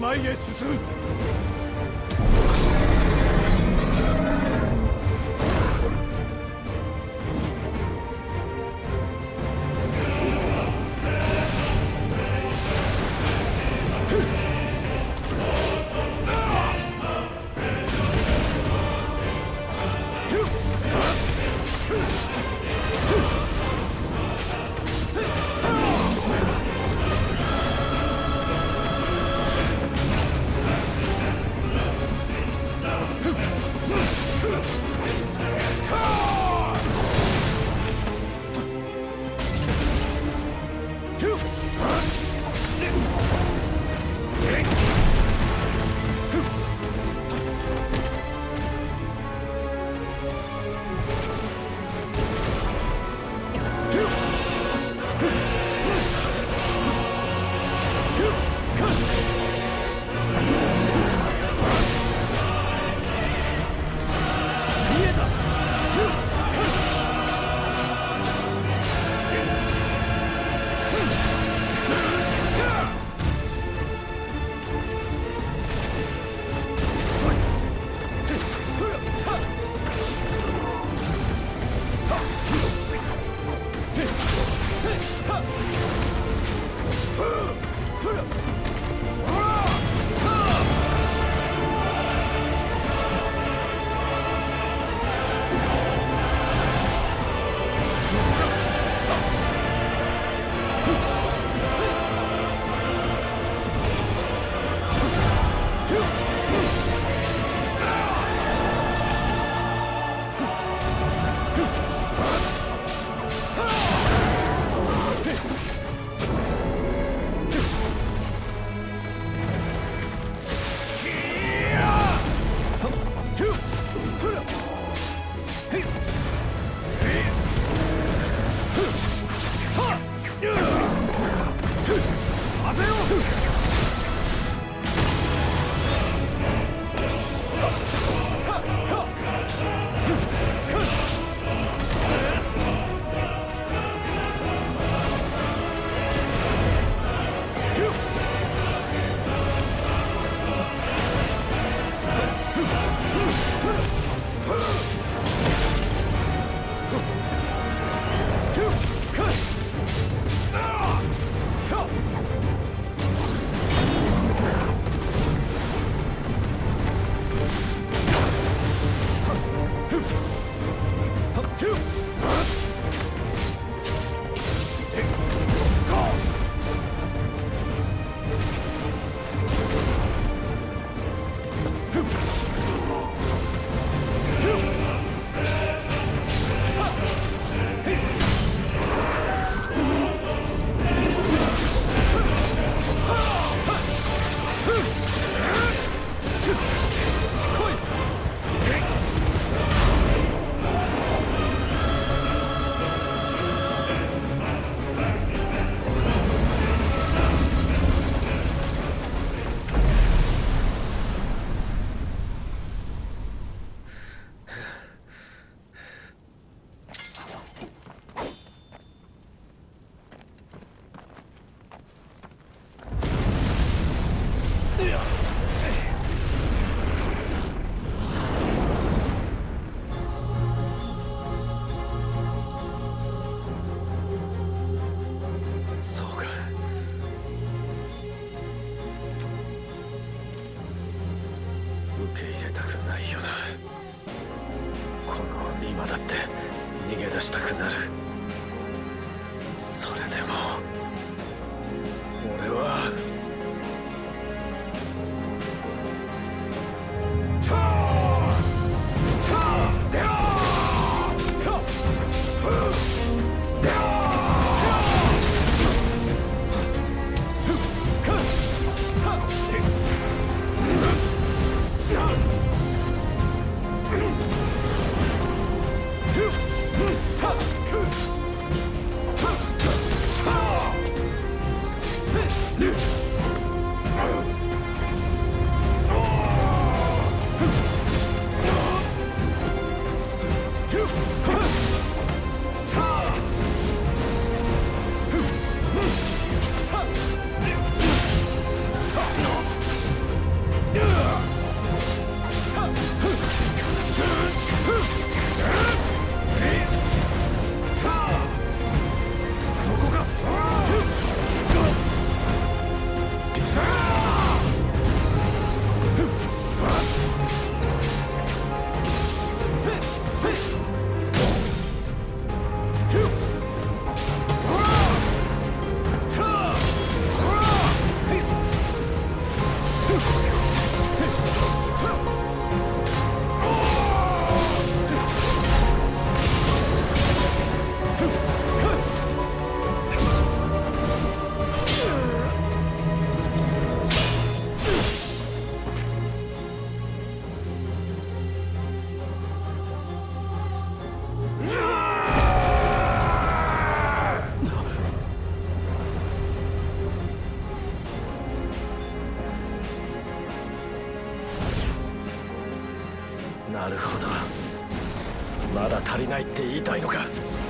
前へ進む。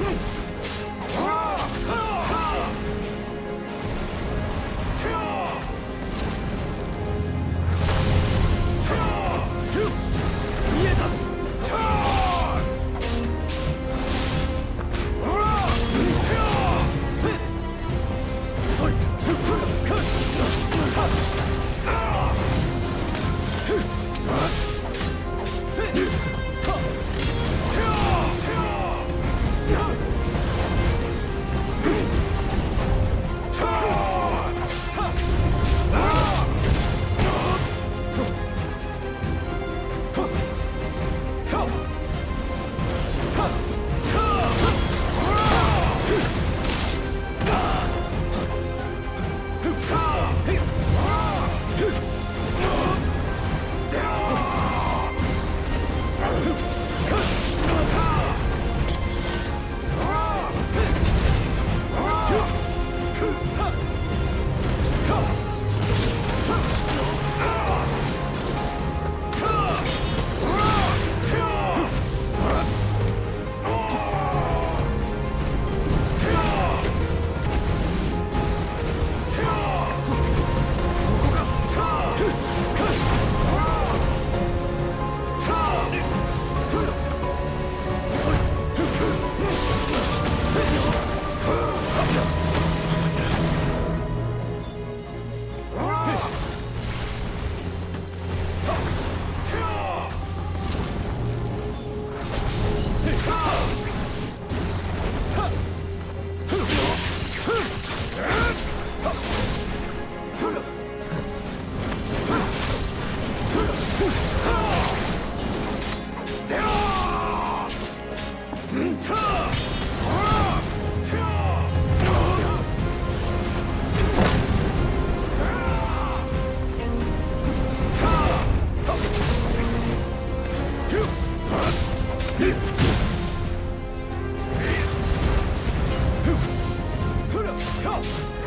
Hmm. Come!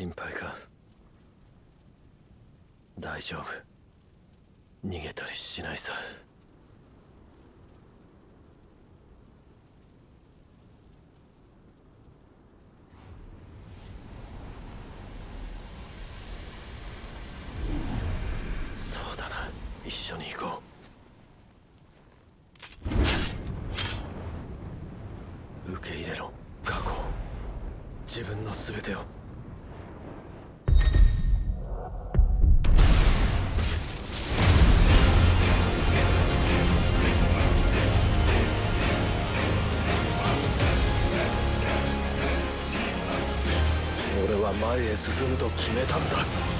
心配か？大丈夫。逃げたりしないさ。そうだな。一緒に行こう。受け入れろ。過去自分の全てを。へ進むと決めたんだ。